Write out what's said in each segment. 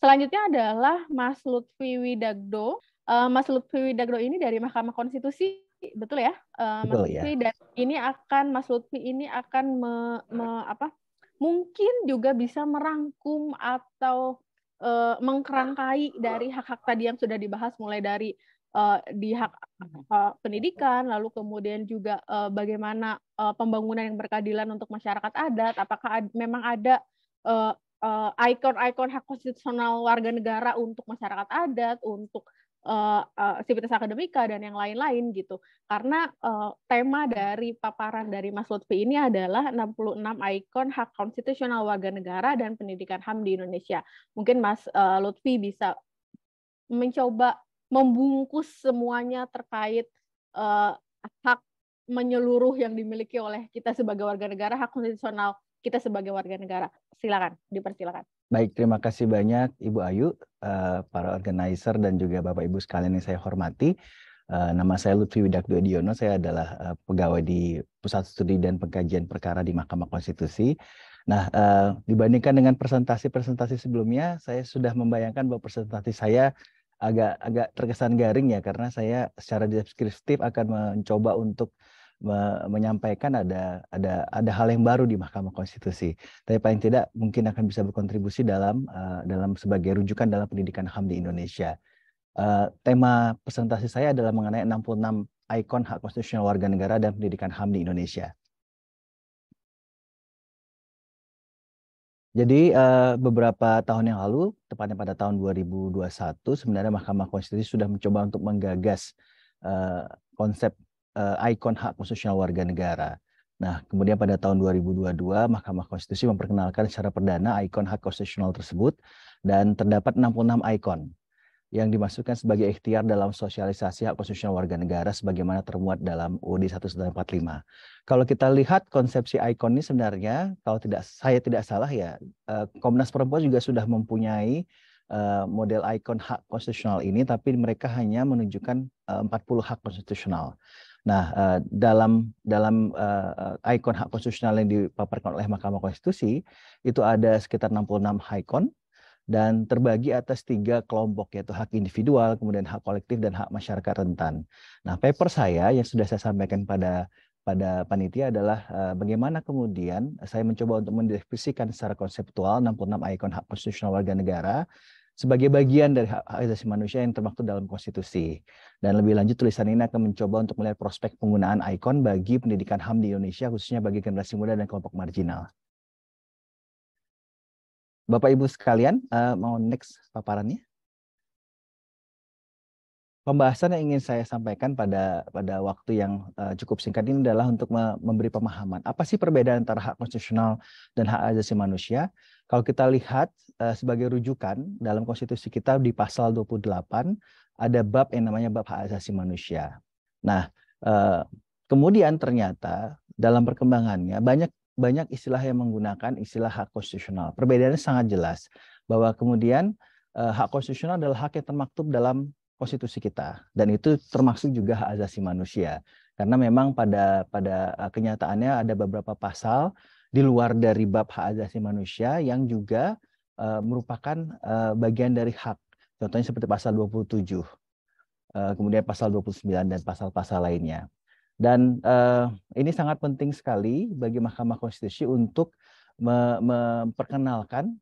selanjutnya adalah Mas Lutfi Widagdo. Uh, Mas Lutfi Widagdo ini dari Mahkamah Konstitusi, betul ya? Uh, Mas betul, Lutfi ya. dan ini akan Mas Lutfi ini akan me, me, apa? Mungkin juga bisa merangkum atau uh, mengkerangkai dari hak-hak tadi yang sudah dibahas mulai dari uh, di hak uh, pendidikan, lalu kemudian juga uh, bagaimana uh, pembangunan yang berkeadilan untuk masyarakat adat, apakah ad, memang ada uh, uh, ikon-ikon hak konstitusional warga negara untuk masyarakat adat, untuk uh, uh, akademika dan yang lain-lain gitu. Karena uh, tema dari paparan dari Mas Lutfi ini adalah 66 ikon hak konstitusional warga negara dan pendidikan HAM di Indonesia. Mungkin Mas uh, Lutfi bisa mencoba membungkus semuanya terkait uh, hak menyeluruh yang dimiliki oleh kita sebagai warga negara, hak konstitusional kita sebagai warga negara. Silakan, dipersilakan. Baik, terima kasih banyak Ibu Ayu, uh, para organizer dan juga Bapak Ibu sekalian yang saya hormati. Uh, nama saya Lutfi Widakdo Diono, saya adalah uh, pegawai di Pusat Studi dan Pengkajian Perkara di Mahkamah Konstitusi. Nah, dibandingkan dengan presentasi-presentasi sebelumnya, saya sudah membayangkan bahwa presentasi saya agak agak terkesan garing ya karena saya secara deskriptif akan mencoba untuk menyampaikan ada ada ada hal yang baru di Mahkamah Konstitusi. Tapi paling tidak mungkin akan bisa berkontribusi dalam uh, dalam sebagai rujukan dalam pendidikan HAM di Indonesia. Uh, tema presentasi saya adalah mengenai 66 ikon hak konstitusional warga negara dan pendidikan HAM di Indonesia. Jadi uh, beberapa tahun yang lalu, tepatnya pada tahun 2021, sebenarnya Mahkamah Konstitusi sudah mencoba untuk menggagas konsep uh, ikon hak konstitusional warga negara. Nah, kemudian pada tahun 2022 Mahkamah Konstitusi memperkenalkan secara perdana ikon hak konstitusional tersebut dan terdapat 66 ikon yang dimasukkan sebagai ikhtiar dalam sosialisasi hak konstitusional warga negara sebagaimana termuat dalam UUD 1945. Kalau kita lihat konsepsi ikon ini sebenarnya kalau tidak saya tidak salah ya eh, Komnas Perempuan juga sudah mempunyai eh, model ikon hak konstitusional ini tapi mereka hanya menunjukkan 40 hak konstitusional. Nah, uh, dalam dalam uh, ikon hak konstitusional yang dipaparkan oleh Mahkamah Konstitusi itu ada sekitar 66 ikon dan terbagi atas tiga kelompok yaitu hak individual, kemudian hak kolektif dan hak masyarakat rentan. Nah, paper saya yang sudah saya sampaikan pada pada panitia adalah uh, bagaimana kemudian saya mencoba untuk mendefinisikan secara konseptual 66 ikon hak konstitusional warga negara sebagai bagian dari hak asasi manusia yang termaktub dalam konstitusi. Dan lebih lanjut tulisan ini akan mencoba untuk melihat prospek penggunaan ikon bagi pendidikan HAM di Indonesia khususnya bagi generasi muda dan kelompok marginal. Bapak Ibu sekalian, uh, mau next paparannya? Pembahasan yang ingin saya sampaikan pada pada waktu yang uh, cukup singkat ini adalah untuk memberi pemahaman apa sih perbedaan antara hak konstitusional dan hak asasi manusia. Kalau kita lihat uh, sebagai rujukan dalam konstitusi kita di pasal 28 ada bab yang namanya bab hak asasi manusia. Nah, uh, kemudian ternyata dalam perkembangannya banyak banyak istilah yang menggunakan istilah hak konstitusional. Perbedaannya sangat jelas bahwa kemudian hak konstitusional adalah hak yang termaktub dalam konstitusi kita dan itu termasuk juga hak asasi manusia karena memang pada pada eh, kenyataannya ada beberapa pasal di luar dari bab hak asasi manusia yang juga uh, merupakan uh, bagian dari hak. Contohnya seperti pasal 27 uh, kemudian pasal 29 dan pasal-pasal lainnya. Dan uh, ini sangat penting sekali bagi Mahkamah Konstitusi untuk me memperkenalkan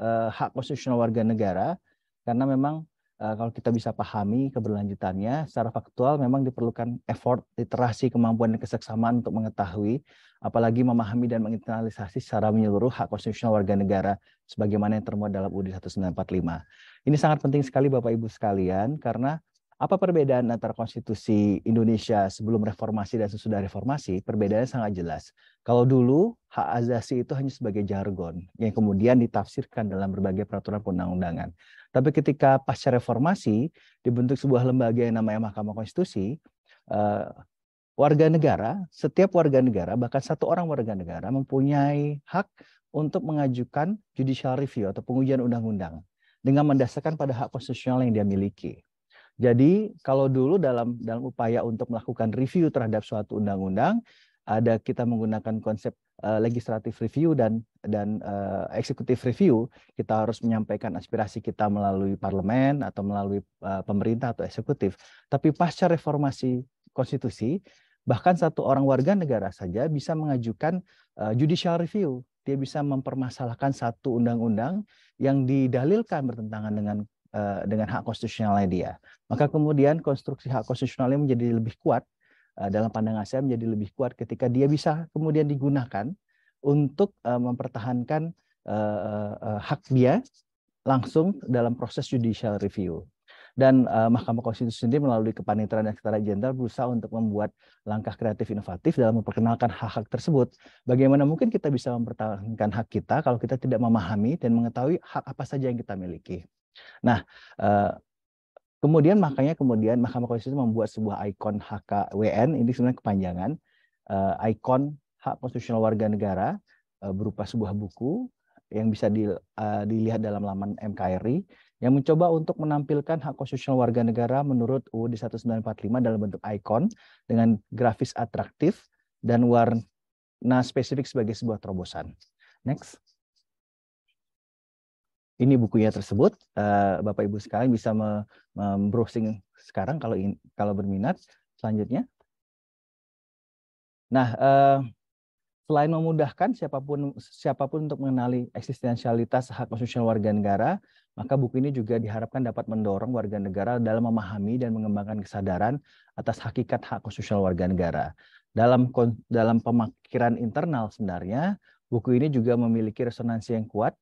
uh, hak konstitusional warga negara karena memang kalau kita bisa pahami keberlanjutannya secara faktual memang diperlukan effort, literasi, kemampuan dan keseksamaan untuk mengetahui apalagi memahami dan menginternalisasi secara menyeluruh hak konstitusional warga negara sebagaimana yang termuat dalam UUD 1945. Ini sangat penting sekali Bapak Ibu sekalian karena apa perbedaan antara konstitusi Indonesia sebelum reformasi dan sesudah reformasi? Perbedaannya sangat jelas. Kalau dulu hak asasi itu hanya sebagai jargon yang kemudian ditafsirkan dalam berbagai peraturan perundang-undangan. Tapi ketika pasca reformasi dibentuk sebuah lembaga yang namanya Mahkamah Konstitusi, uh, warga negara, setiap warga negara, bahkan satu orang warga negara mempunyai hak untuk mengajukan judicial review atau pengujian undang-undang dengan mendasarkan pada hak konstitusional yang dia miliki. Jadi kalau dulu dalam dalam upaya untuk melakukan review terhadap suatu undang-undang ada kita menggunakan konsep uh, legislative review dan dan uh, executive review, kita harus menyampaikan aspirasi kita melalui parlemen atau melalui uh, pemerintah atau eksekutif. Tapi pasca reformasi konstitusi, bahkan satu orang warga negara saja bisa mengajukan uh, judicial review. Dia bisa mempermasalahkan satu undang-undang yang didalilkan bertentangan dengan uh, dengan hak konstitusionalnya dia. Maka kemudian konstruksi hak konstitusionalnya menjadi lebih kuat uh, dalam pandangan saya menjadi lebih kuat ketika dia bisa kemudian digunakan untuk uh, mempertahankan hak dia langsung dalam proses judicial review dan Mahkamah Konstitusi sendiri melalui kepaniteraan Sekretariat Jenderal berusaha untuk membuat langkah kreatif inovatif dalam memperkenalkan hak-hak tersebut. Bagaimana mungkin kita bisa mempertahankan hak kita kalau kita tidak memahami dan mengetahui hak apa saja yang kita miliki. Nah, uh, kemudian makanya kemudian Mahkamah Konstitusi membuat sebuah ikon HKWN ini sebenarnya kepanjangan uh, ikon hak konstitusional warga negara uh, berupa sebuah buku yang bisa di, dilihat dalam laman MKRI yang mencoba untuk menampilkan hak konstitusional warga negara menurut UUD 1945 dalam bentuk ikon dengan grafis atraktif dan warna spesifik sebagai sebuah terobosan. Next. Ini bukunya tersebut. Uh, Bapak Ibu sekalian bisa membrowsing sekarang kalau in, kalau berminat. Selanjutnya. Nah, uh, selain memudahkan siapa pun siapa pun untuk mengenali eksistensialitas hak konstitusional warga negara, maka buku ini juga diharapkan dapat mendorong warga negara dalam memahami dan mengembangkan kesadaran atas hakikat hak konstitusional warga negara. Dalam dalam pemikiran internal sebenarnya, buku ini juga memiliki resonansi yang kuat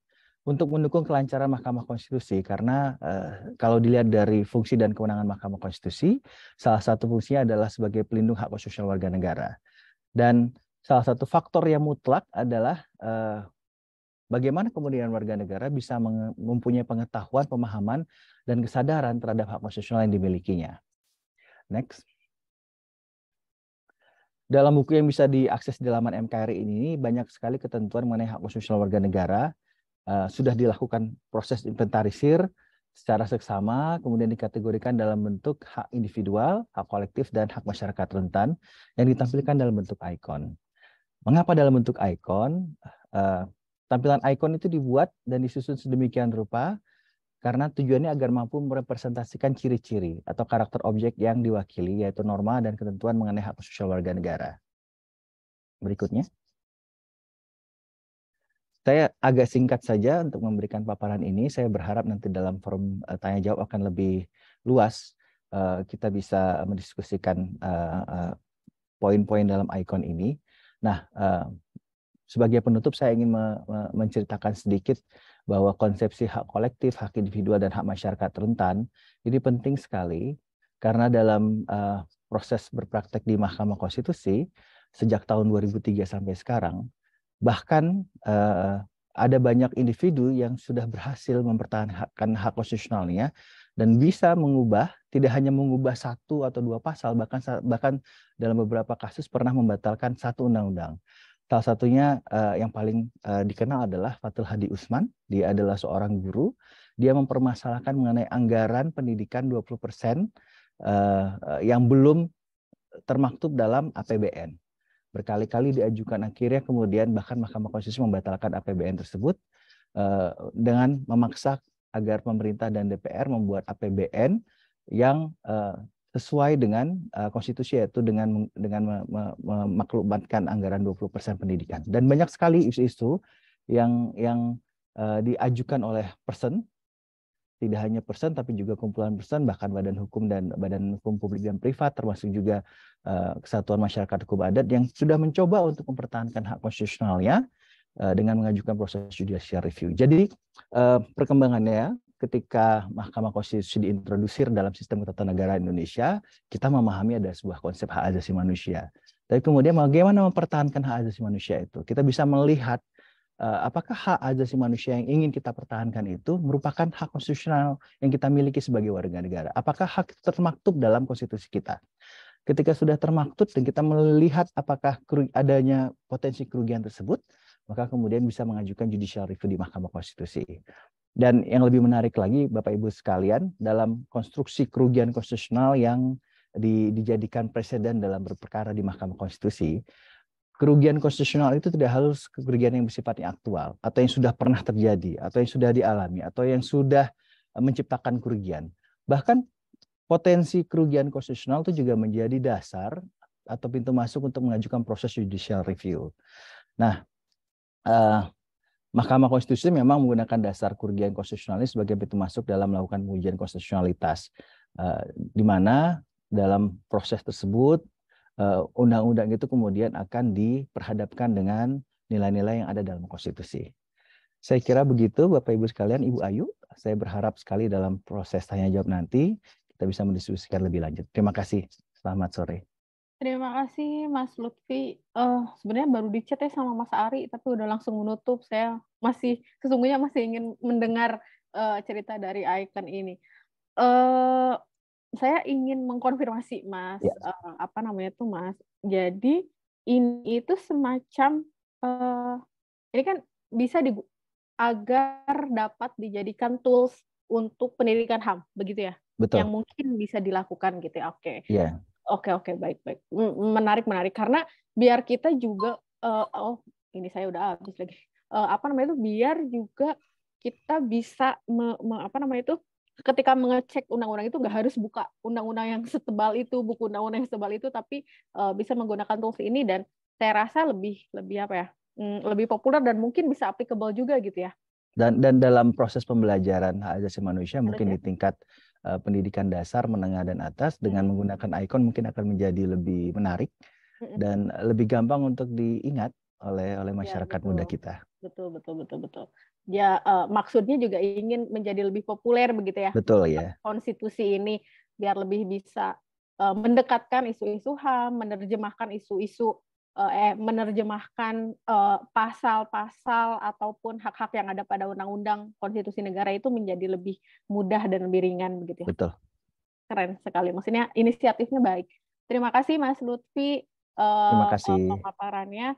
untuk mendukung kelancaran Mahkamah Konstitusi karena eh, kalau dilihat dari fungsi dan kewenangan Mahkamah Konstitusi, salah satu fungsinya adalah sebagai pelindung hak konstitusional warga negara. Dan salah satu faktor yang mutlak adalah uh, bagaimana kemudian warga negara bisa mempunyai pengetahuan, pemahaman, dan kesadaran terhadap hak konstitusional yang dimilikinya. Next. Dalam buku yang bisa diakses di laman MKRI ini banyak sekali ketentuan mengenai hak konstitusional warga negara. Uh, sudah dilakukan proses inventarisir secara seksama, kemudian dikategorikan dalam bentuk hak individual, hak kolektif, dan hak masyarakat rentan yang ditampilkan dalam bentuk ikon. Mengapa dalam bentuk ikon? Uh, tampilan ikon itu dibuat dan disusun sedemikian rupa karena tujuannya agar mampu merepresentasikan ciri-ciri atau karakter objek yang diwakili, yaitu norma dan ketentuan mengenai hak sosial warga negara. Berikutnya. Saya agak singkat saja untuk memberikan paparan ini. Saya berharap nanti dalam forum uh, tanya jawab akan lebih luas. Uh, kita bisa mendiskusikan poin-poin uh, uh, dalam ikon ini. Nah, sebagai penutup saya ingin me me menceritakan sedikit bahwa konsepsi hak kolektif, hak individual, dan hak masyarakat rentan ini penting sekali karena dalam proses berpraktek di Mahkamah Konstitusi sejak tahun 2003 sampai sekarang, bahkan uh, ada banyak individu yang sudah berhasil mempertahankan hak konstitusionalnya dan bisa mengubah tidak hanya mengubah satu atau dua pasal bahkan bahkan dalam beberapa kasus pernah membatalkan satu undang-undang. Salah satunya uh, yang paling uh, dikenal adalah Fatul Hadi Usman. Dia adalah seorang guru. Dia mempermasalahkan mengenai anggaran pendidikan 20% uh, yang belum termaktub dalam APBN berkali-kali diajukan akhirnya kemudian bahkan Mahkamah Konstitusi membatalkan APBN tersebut uh, dengan memaksa agar pemerintah dan DPR membuat APBN yang uh, sesuai dengan uh, konstitusi yaitu dengan dengan memaklumatkan anggaran 20% pendidikan. Dan banyak sekali isu-isu yang yang diajukan oleh person tidak hanya persen tapi juga kumpulan persen bahkan badan hukum dan badan hukum publik dan privat termasuk juga uh, kesatuan masyarakat hukum adat yang sudah mencoba untuk mempertahankan hak konstitusionalnya uh, dengan mengajukan proses judicial review. Jadi uh, perkembangannya ketika Mahkamah Konstitusi diintrodusir dalam sistem ketatanegaraan Indonesia, kita memahami ada sebuah konsep hak asasi manusia. Tapi kemudian bagaimana mempertahankan hak asasi manusia itu? Kita bisa melihat apakah hak asasi manusia yang ingin kita pertahankan itu merupakan hak konstitusional yang kita miliki sebagai warga negara? Apakah hak termaktub dalam konstitusi kita? Ketika sudah termaktub dan kita melihat apakah adanya potensi kerugian tersebut, maka kemudian bisa mengajukan judicial review di Mahkamah Konstitusi. Dan yang lebih menarik lagi, Bapak Ibu sekalian, dalam konstruksi kerugian konstitusional yang di, dijadikan presiden dalam berperkara di Mahkamah Konstitusi, kerugian konstitusional itu tidak harus kerugian yang bersifatnya aktual atau yang sudah pernah terjadi atau yang sudah dialami atau yang sudah eh, menciptakan kerugian. Bahkan potensi kerugian konstitusional itu juga menjadi dasar atau pintu masuk untuk mengajukan proses judicial review. Nah, eh, Mahkamah Konstitusi memang menggunakan dasar kerugian konstitusional ini sebagai pintu masuk dalam melakukan pengujian konstitusionalitas, eh, di mana dalam proses tersebut undang-undang itu kemudian akan diperhadapkan dengan nilai-nilai yang ada dalam konstitusi. Saya kira begitu Bapak Ibu sekalian, Ibu Ayu. Saya berharap sekali dalam proses tanya jawab nanti kita bisa mendiskusikan lebih lanjut. Terima kasih. Selamat sore. Terima kasih Mas Lutfi. Uh, sebenarnya baru di chat ya sama Mas Ari, tapi udah langsung menutup. Saya masih sesungguhnya masih ingin mendengar uh, cerita dari Icon ini. Uh, saya ingin mengkonfirmasi Mas ya. uh, apa namanya tuh Mas. Jadi ini itu semacam uh, ini kan bisa di agar dapat dijadikan tools untuk pendidikan HAM, begitu ya? Betul. Yang mungkin bisa dilakukan gitu ya. Oke. Okay. Iya. Oke, oke, baik, baik. Menarik, menarik karena biar kita juga uh, oh, ini saya udah habis lagi. Uh, apa namanya itu biar juga kita bisa me, me, apa namanya itu ketika mengecek undang-undang itu nggak harus buka undang-undang yang setebal itu, buku undang-undang yang setebal itu, tapi uh, bisa menggunakan tools ini dan saya rasa lebih lebih apa ya, mm, lebih populer dan mungkin bisa applicable juga gitu ya. Dan dan dalam proses pembelajaran hak asasi manusia Betul, mungkin ya? di tingkat uh, pendidikan dasar, menengah dan atas dengan hmm. menggunakan ikon mungkin akan menjadi lebih menarik hmm. dan lebih gampang untuk diingat oleh oleh iya, masyarakat ya, muda kita. Betul betul betul betul. Ya uh, maksudnya juga ingin menjadi lebih populer begitu ya. Betul ya. Konstitusi ini biar lebih bisa uh, mendekatkan isu-isu HAM, menerjemahkan isu-isu uh, eh menerjemahkan pasal-pasal uh, ataupun hak-hak yang ada pada undang-undang konstitusi negara itu menjadi lebih mudah dan lebih ringan begitu ya. Betul. Keren sekali. Maksudnya inisiatifnya baik. Terima kasih Mas Lutfi uh, Terima kasih. pemaparannya.